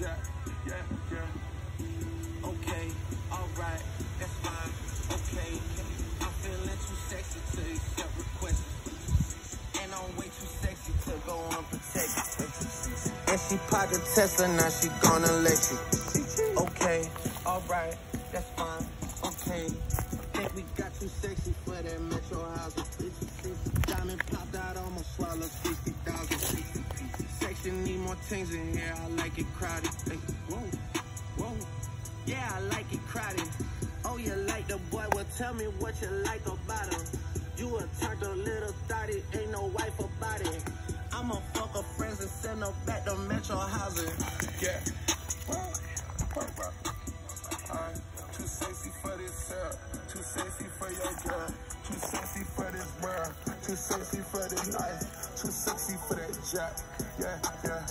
Okay, alright, that's fine. Okay, I'm feeling too sexy to accept requests. And I'm way too sexy to go unprotected. And she popped the Tesla, now she gonna let you. Okay, alright, that's fine. Okay, think we got too sexy for that Metro House. More things in here, I like it crowded. Hey, whoa, whoa. Yeah, I like it crowded. Oh, you like the boy? Well, tell me what you like about him. You a turned a little thotty, ain't no wife about it. I'ma fuck her friends and send her back to Metro housing. Yeah. Too sexy for this girl. Too sexy for your girl. Too sexy for this world. Too sexy for this night. Too sexy for that jack. Yeah, yeah.